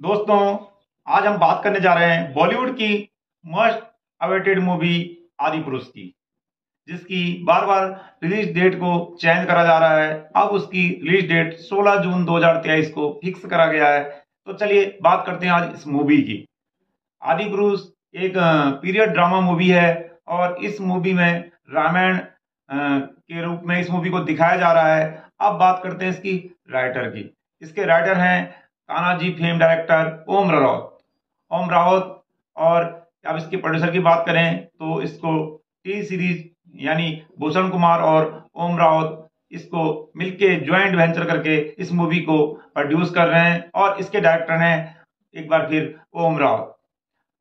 दोस्तों, आज हम बात करने जा रहे हैं बॉलीवुड की मोस्ट अवेटेड मूवी आदि पुरुष की, जिसकी बार बार रिलीज़ डेट को चेंज करा जा रहा है। अब उसकी रिलीज़ डेट 16 जून 2023 को फिक्स करा गया है। तो चलिए बात करते हैं आज इस मूवी की। आदि पुरुष एक पीरियड ड्रामा मूवी है और इस मूवी में रामायण के रूप में इस मूवी को दिखाया जा रहा है। अब बात करते हैं इसकी राइटर की। इसके राइटर हैं तानाजी फेम डायरेक्टर ओम रावत। ओम रावत और अब इसके प्रोड्यूसर की बात करें तो इसको टी सीरीज़ यानी भूषण कुमार और ओम रावत इसको मिलके ज्वाइंट वेंचर करके इस मूवी को प्रोड्यूस कर रहे हैं और इसके डायरेक्टर हैं एक बार फिर ओम रावत।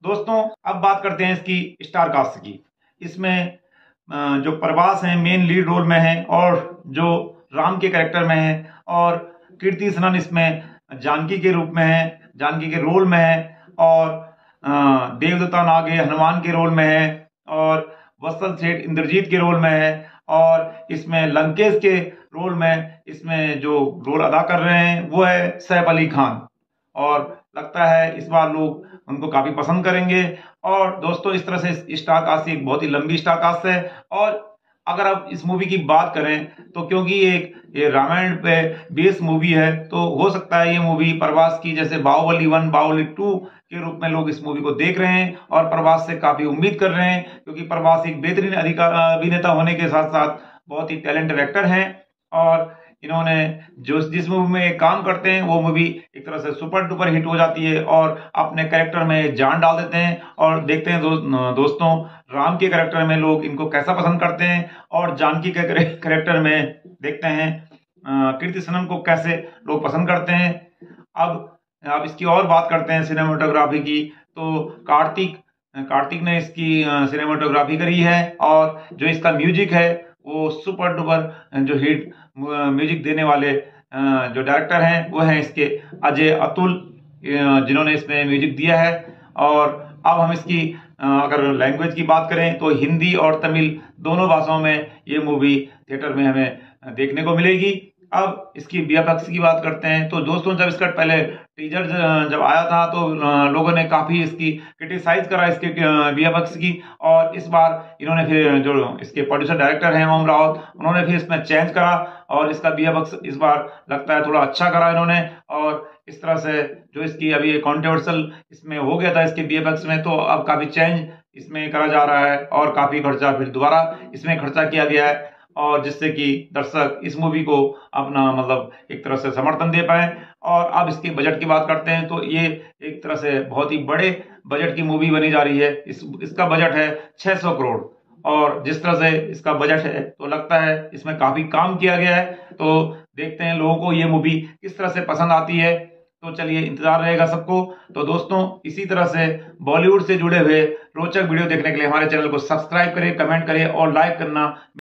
दोस्तों, अब बात करते हैं इसकी स्टार कास्ट की। इसमें जो प्रभास हैं मेन लीड रोल में हैं और जो राम के कैरेक्टर में हैं और कीर्ति सनन इसमें जानकी के रूप में है, जानकी के रोल में है, और देवदत्ता नागे हनुमान के रोल में है, और वसंत सेठ इंद्रजीत के रोल में है, और इसमें लंकेश के रोल में, इसमें जो रोल अदा कर रहे हैं, वो है सैफ अली खान। और लगता है इस बार लोग उनको काफ़ी पसंद करेंगे। और दोस्तों, इस तरह से स्टार कास्ट एक बहुत ही लंबी स्टार कास्ट है, और अगर आप इस मूवी की बात करें तो क्योंकि एक, ये रामायण पे बेस मूवी है तो हो सकता है ये मूवी प्रवास की, जैसे बाहुबली वन बाहुबली टू के रूप में लोग इस मूवी को देख रहे हैं और प्रवास से काफ़ी उम्मीद कर रहे हैं, क्योंकि प्रवास एक बेहतरीन अधिकार अभिनेता होने के साथ साथ बहुत ही टैलेंटेड एक्टर हैं और इन्होंने जो जिस मूवी में काम करते हैं वो मूवी एक तरह से सुपर डुपर हिट हो जाती है और अपने कैरेक्टर में जान डाल देते हैं और देखते हैं दो, दोस्तों राम के कैरेक्टर में लोग इनको कैसा पसंद करते हैं और जानकी के कैरेक्टर में देखते हैं कीर्ति सनम को कैसे लोग पसंद करते हैं। अब अब इसकी और बात करते हैं सिनेमाटोग्राफी की तो कार्तिक कार्तिक ने इसकी सिनेमाटोग्राफी करी है और जो इसका म्यूज़िक है वो सुपर डुपर जो हिट म्यूज़िक देने वाले जो डायरेक्टर हैं, वो हैं इसके अजय अतुल जिन्होंने इसमें म्यूज़िक दिया है। और अब हम इसकी अगर लैंग्वेज की बात करें तो हिंदी और तमिल दोनों भाषाओं में ये मूवी थिएटर में हमें देखने को मिलेगी। अब इसकी बी की बात करते हैं तो दोस्तों, जब इसका पहले टीजर जब आया था तो लोगों ने काफ़ी इसकी क्रिटिसाइज करा इसके बी की और इस बार इन्होंने फिर, जो इसके प्रोड्यूसर डायरेक्टर हैं, ओम रावत, उन्होंने फिर इसमें चेंज करा और इसका बी इस बार लगता है थोड़ा अच्छा करा इन्होंने और इस तरह से जो इसकी अभी कॉन्ट्रोवर्सल इसमें हो गया था इसके बी में तो अब काफ़ी चेंज इसमें करा जा रहा है और काफ़ी खर्चा फिर दोबारा इसमें खर्चा किया गया है। और जिससे कि दर्शक इस मूवी को अपना मतलब एक तरह से समर्थन दे पाए। और अब इसके बजट की बात करते हैं तो ये एक तरह से बहुत ही बड़े बजट की मूवी बनी जा रही है। इस, इसका बजट है 600 करोड़। और जिस तरह से इसका बजट है तो लगता है इसमें काफ़ी काम किया गया है। तो देखते हैं लोगों को ये मूवी किस तरह से पसंद आती है। तो चलिए, इंतज़ार रहेगा सबको। तो दोस्तों, इसी तरह से बॉलीवुड से जुड़े हुए रोचक वीडियो देखने के लिए हमारे चैनल को सब्सक्राइब करें कमेंट करें और लाइक करना